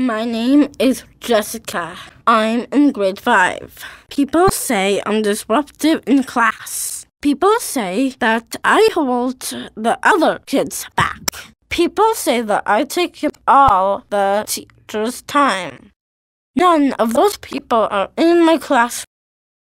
My name is Jessica. I'm in grade 5. People say I'm disruptive in class. People say that I hold the other kids back. People say that I take up all the teacher's time. None of those people are in my class